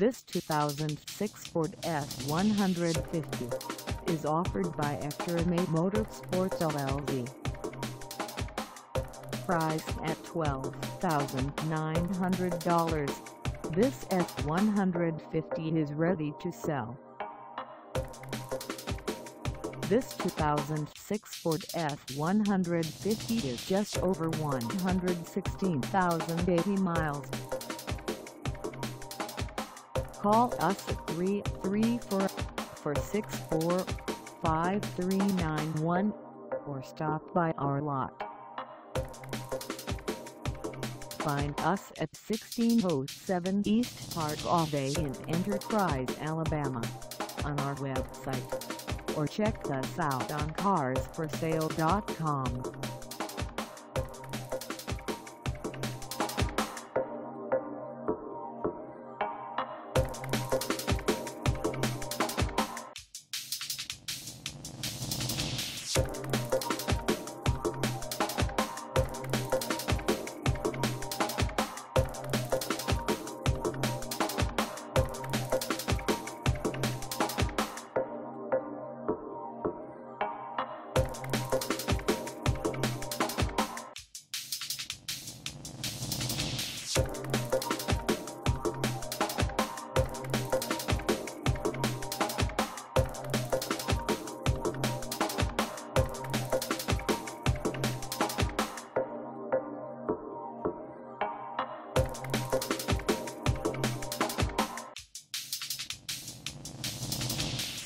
This 2006 Ford F-150 is offered by Xtreme Motorsports LLC. Priced at $12,900, this F-150 is ready to sell. This 2006 Ford F-150 is just over 116,080 miles. Call us at 334-464-5391 or stop by our lot. Find us at 1607 East Park Ave in Enterprise, Alabama on our website or check us out on carsforsale.com.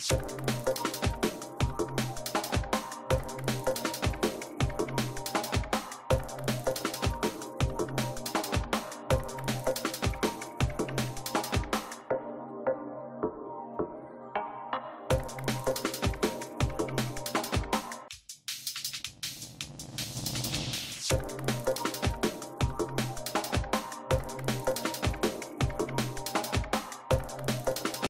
Thank